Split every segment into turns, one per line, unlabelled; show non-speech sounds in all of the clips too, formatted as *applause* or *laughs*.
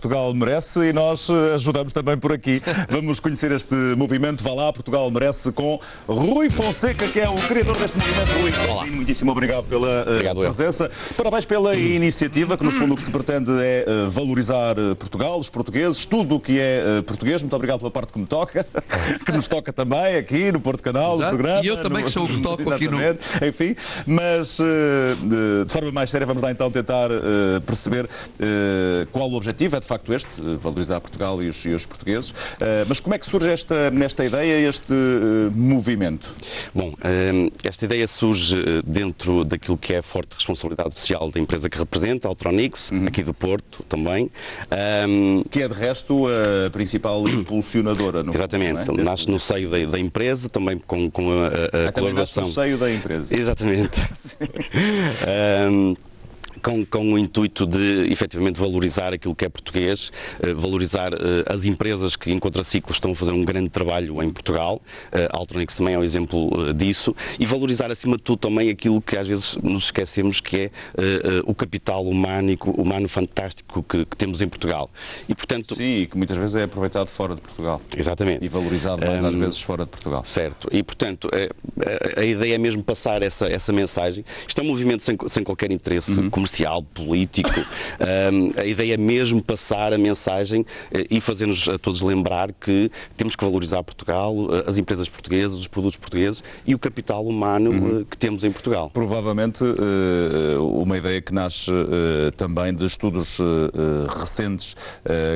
Portugal Merece e nós eh, ajudamos também por aqui. *laughs* Vamos conhecer este movimento. Vá lá, Portugal Merece, com Rui Fonseca, que é o criador deste movimento. Rui, Olá. muitíssimo obrigado pela eh, obrigado, presença. Eu. Parabéns pela iniciativa, que no fundo o que se pretende é eh, valorizar Portugal, os portugueses, tudo o que é português. Muito obrigado pela parte que me toca, *laughs* que nos toca também aqui no Porto Canal, Exato. no programa.
E eu também
no...
que sou o que toco
Exatamente.
aqui
no... Enfim, mas de forma mais séria vamos lá então tentar perceber qual o objetivo. É de facto este, valorizar Portugal e os, e os portugueses. Uh, mas como é que surge esta, nesta ideia, este uh, movimento?
Bom, esta ideia surge dentro daquilo que é a forte responsabilidade social da empresa que representa, a Altronix, uhum. aqui do Porto também.
Um, que é, de resto, a principal *coughs* impulsionadora, no
Exatamente.
Fundo, é?
Nasce no seio da, da, empresa, também com, com a, a, a colaboração.
Nasce no seio da empresa.
Exatamente. um, *laughs* *laughs* com, com o intuito de efetivamente valorizar aquilo que é português, eh, valorizar eh, as empresas que em contraciclo estão a fazer um grande trabalho em Portugal, eh, a Altronix também é um exemplo disso, e valorizar acima de tudo também aquilo que às vezes nos esquecemos que é o capital humânico, humano fantástico que, que temos em Portugal.
E portanto... Sim, que muitas vezes é aproveitado fora de Portugal.
Exatamente.
E valorizado mais um, às vezes fora de Portugal.
Certo. E portanto, a, a, ideia é mesmo passar essa, essa mensagem. Isto é um movimento sem, sem qualquer interesse uhum. comercial comercial, político. *laughs* Um, a ideia é mesmo passar a mensagem uh, e fazer-nos a todos lembrar que temos que valorizar Portugal, uh, as empresas portuguesas, os produtos portugueses e o capital humano uhum. uh, que temos em Portugal.
Provavelmente uma ideia que nasce também de estudos recentes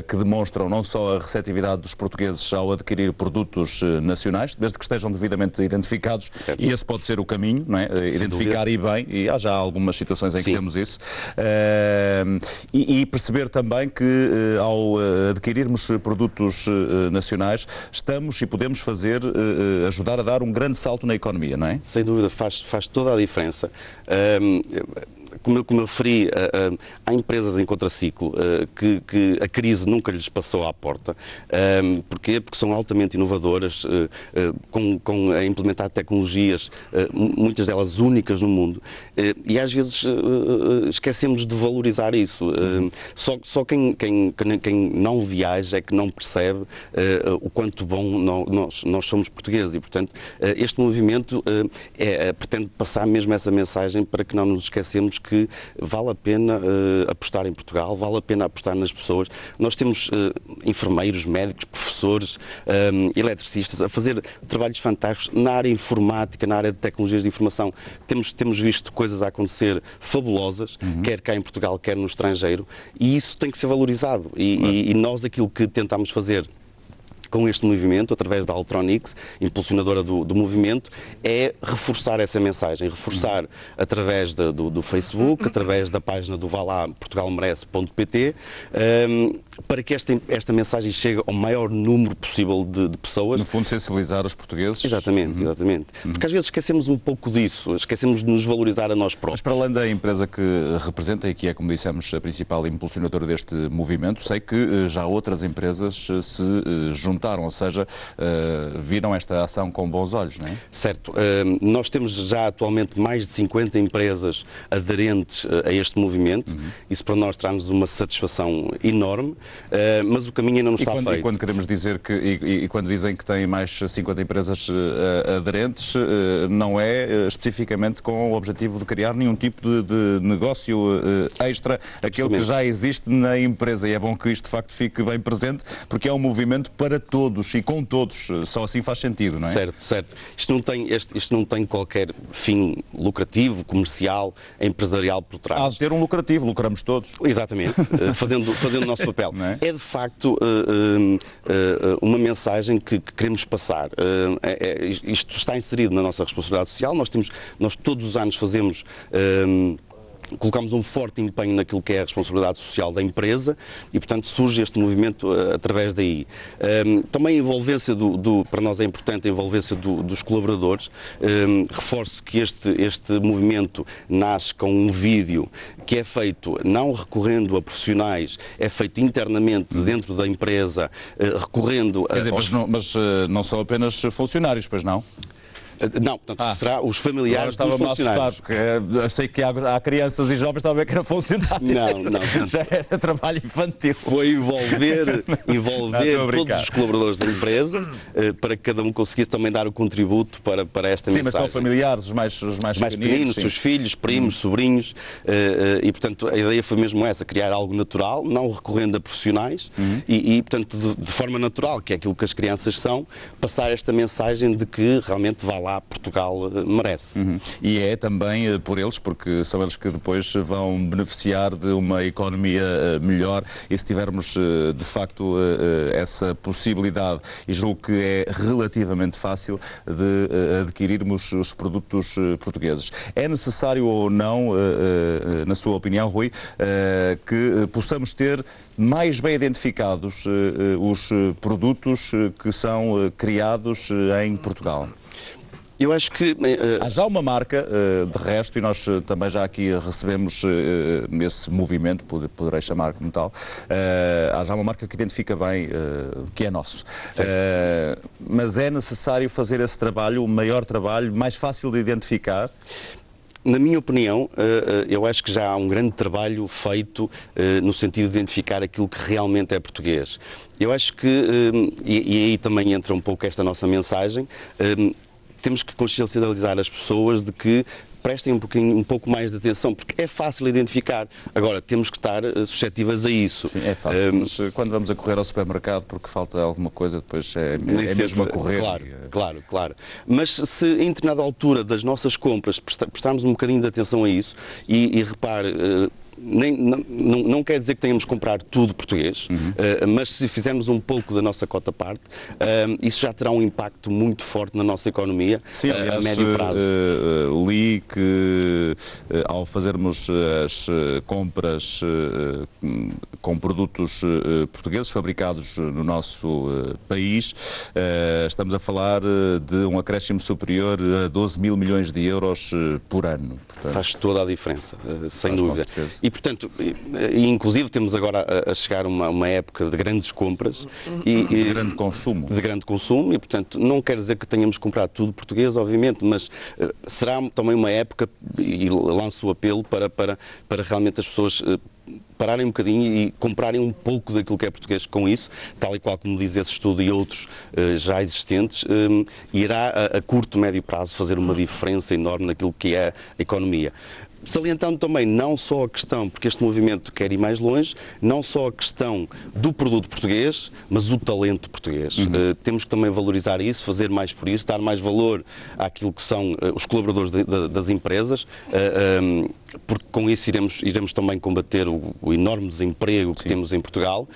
que demonstram não só a receptividade dos portugueses ao adquirir produtos nacionais, desde que estejam devidamente identificados, é. e esse pode ser o caminho, não é? identificar e bem, e há já algumas situações em Sim. que temos isso. Uh, e, e, perceber também que uh, ao eh, adquirirmos produtos uh, nacionais estamos e podemos fazer, ajudar a dar um grande salto na economia, não é?
Sem dúvida, faz, faz toda a diferença como eu, como eu referi, uh, uh, há empresas em contraciclo uh, que, que, a crise nunca lhes passou à porta. Um, porquê? Porque são altamente inovadoras, com, com, a implementar tecnologias, muitas delas únicas no mundo, e às vezes esquecemos de valorizar isso. só só quem, quem, quem não viaja é que não percebe o quanto bom nós, nós somos portugueses e, portanto, este movimento é, pretende passar mesmo essa mensagem para que não nos esquecemos que vale a pena uh, apostar em Portugal, vale a pena apostar nas pessoas. Nós temos uh, enfermeiros, médicos, professores, um, eh, eletricistas a fazer trabalhos fantásticos na área informática, na área de tecnologias de informação. Temos, temos visto coisas a acontecer fabulosas, uhum. quer cá em Portugal, quer no estrangeiro, e isso tem que ser valorizado. E, uhum. e, e nós aquilo que tentamos fazer com este movimento, através da Altronix, impulsionadora do, do movimento, é reforçar essa mensagem, reforçar através de, do, do, Facebook, através da página do Valá portugalmerece.pt, um, para que esta, esta mensagem chegue ao maior número possível de, de pessoas.
No fundo, sensibilizar os portugueses.
Exatamente, uhum. exatamente. Uhum. Porque às vezes esquecemos um pouco disso, esquecemos de nos valorizar a nós próprios.
Mas para além da empresa que representa e que é, como dissemos, a principal impulsionadora deste movimento, sei que eh, já outras empresas eh, se eh, ou seja, uh, viram esta ação com bons olhos, não é?
Certo. Uh, nós temos já atualmente mais de 50 empresas aderentes uh, a este movimento. Uhum. Isso para nós traz-nos uma satisfação enorme, mas o caminho ainda não está
e quando,
feito.
E quando queremos dizer que, e, e quando dizem que têm mais 50 empresas aderentes, não é especificamente com o objetivo de criar nenhum tipo de, de negócio extra, aquele que já existe na empresa. E é bom que isto de facto fique bem presente, porque é um movimento para todos e com todos. Só assim faz sentido, não é?
Certo, certo. Isto não tem, este, isto não tem qualquer fim lucrativo, comercial, empresarial por trás.
Há de ter um lucrativo, lucramos todos.
Exatamente, *laughs* eh, fazendo, fazendo o nosso papel. É? é? de facto uh, uh, uma mensagem que, que queremos passar. É, é, isto está inserido na nossa responsabilidade social. Nós, temos, nós todos os anos fazemos colocamos um forte empenho naquilo que é a responsabilidade social da empresa e, portanto, surge este movimento uh, através daí. Um, ehm, também a envolvência, do, do, para nós é importante a envolvência do, dos colaboradores. Um, ehm, reforço que este, este movimento nasce com um vídeo que é feito não recorrendo a profissionais, é feito internamente dentro da empresa, uh, recorrendo
Quer a. Dizer, aos... mas, não, mas uh, não são apenas funcionários, pois não?
Não, portanto, ah, será os familiares dos funcionários.
porque eu sei que há, há crianças e jovens, estava a ver que era funcionário.
Não, não. Portanto, *laughs*
Já era trabalho infantil.
Foi envolver, envolver *laughs* não, todos os colaboradores da empresa para que cada um conseguisse também dar o contributo para, para esta
sim,
mensagem.
Sim, mas são familiares, os mais, os mais,
mais pequeninos, seus filhos, primos, hum. sobrinhos, e portanto a ideia foi mesmo essa, criar algo natural, não recorrendo a profissionais, uhum. e, e, portanto de, de forma natural, que é aquilo que as crianças são, passar esta mensagem de que realmente vá lá Portugal eh, merece.
Uhum. E é também eh, por eles, porque são eles que depois vão beneficiar de uma economia eh, melhor e se tivermos de facto essa possibilidade, e julgo que é relativamente fácil de adquirirmos os produtos portugueses. É necessário ou não, na sua opinião, Rui, que possamos ter mais bem identificados os produtos que são criados em Portugal?
Eu acho que. Uh,
Há já uma marca, uh, de resto, e nós uh, também já aqui recebemos esse movimento, poderei chamar como tal. há já uma marca que identifica bem que é nosso. mas é necessário fazer esse trabalho, o maior trabalho, mais fácil de identificar.
Na minha opinião, eu acho que já há um grande trabalho feito no sentido de identificar aquilo que realmente é português. Eu acho que, e aí também entra um pouco esta nossa mensagem, temos que consciencializar as pessoas de que prestem um, pouquinho, um pouco mais de atenção, porque é fácil identificar. Agora, temos que estar uh, suscetíveis a isso.
Sim, é fácil, um, mas eh, quando vamos a correr ao supermercado porque falta alguma coisa, depois é, é mesmo a correr.
Claro, e... claro, claro. Mas se em determinada altura das nossas compras prestarmos um bocadinho de atenção a isso, e, e repare, uh, nem, não, não, quer dizer que tenhamos que comprar tudo português, uhum. uh, mas se fizermos um pouco da nossa cota parte, uh, isso já terá um impacto muito forte na nossa economia
Sim, aliás, a médio prazo. Uh, li que ao fazermos as compras com produtos portugueses fabricados no nosso país, estamos a falar de um acréscimo superior a 12 mil milhões de euros por ano.
Portanto, Faz toda a diferença, sem dúvida. E, portanto, inclusive temos agora a, chegar uma, uma época de grandes compras.
E, de grande consumo.
De grande consumo e, portanto, não quer dizer que tenhamos comprado tudo português, obviamente, mas uh, será também uma época, e lanço o apelo para, para, para realmente as pessoas uh, pararem um bocadinho e comprarem um pouco daquilo que é português com isso, tal e qual como diz esse estudo e outros uh, já existentes, um, irá a, a curto, médio prazo fazer uma diferença enorme naquilo que é a economia. Salientando também não só a questão, porque este movimento quer ir mais longe, não só a questão do produto português, mas o talento português. Uhum. Uh, temos que também valorizar isso, fazer mais por isso, dar mais valor àquilo que são uh, os colaboradores de, de, das empresas, uh, eh, um, porque com isso iremos, iremos também combater o, o enorme desemprego que Sim. temos em Portugal,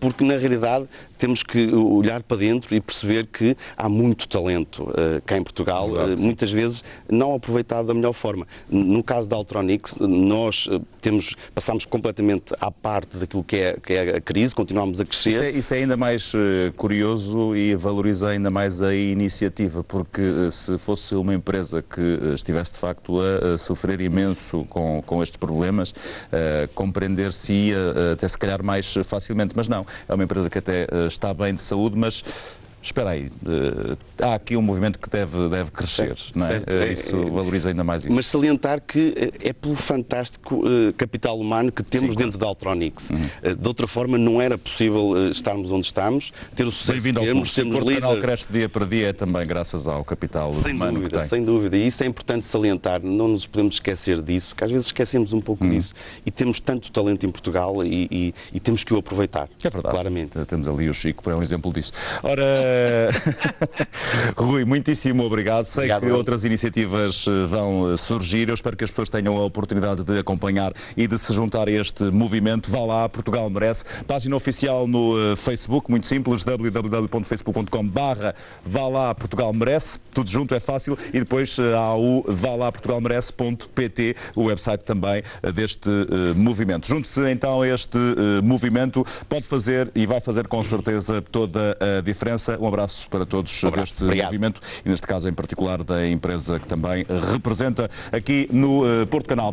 porque na realidade temos que olhar para dentro e perceber que há muito talento cá em Portugal, muitas vezes não aproveitado da melhor forma. No caso da Altronix, nós eh, temos, passamos completamente à parte daquilo que é, que é a crise, continuamos a crescer.
Isso é, isso é ainda mais uh, curioso e valoriza ainda mais a iniciativa, porque uh, se fosse uma empresa que uh, estivesse de facto a, a, sofrer imenso com, com estes problemas, compreender-se-ia até se calhar mais facilmente, mas não, é uma empresa que até está bem de saúde, mas espera aí, uh, há aqui um movimento que deve, deve crescer, certo, não é? Certo. Uh, isso é, valoriza ainda mais isso.
Mas salientar que eh, é pelo fantástico uh, capital humano que temos Sim, dentro da Altronix. Uhum. de outra forma, não era possível estarmos onde estamos, ter o sucesso que temos, sermos líderes. O
canal cresce dia para dia é também graças ao capital
sem
humano
dúvida,
que tem.
Sem dúvida, e isso é importante salientar, não nos podemos esquecer disso, que às vezes esquecemos um pouco uhum. disso. E temos tanto talento em Portugal e, e, e temos que o aproveitar.
É verdade.
Claramente.
Temos ali o Chico, para um exemplo disso. Ora. *laughs* Rui, muitíssimo obrigado. Sei obrigado, que outras iniciativas eh, vão eh, surgir. Eu espero que as pessoas tenham a oportunidade de acompanhar e de se juntar a este movimento. Vá lá, Portugal merece. Página oficial no eh, Facebook, muito simples, www.facebook.com barra Vá lá, Portugal merece. Tudo junto, é fácil. E depois há o vá lá, Portugal merece.pt, o website também deste movimento. Junte-se então a este movimento. Pode fazer e vai fazer com certeza toda a diferença. Um abraço para todos um deste Obrigado. movimento e, neste caso, em particular, da empresa que também representa aqui no uh, Porto Canal.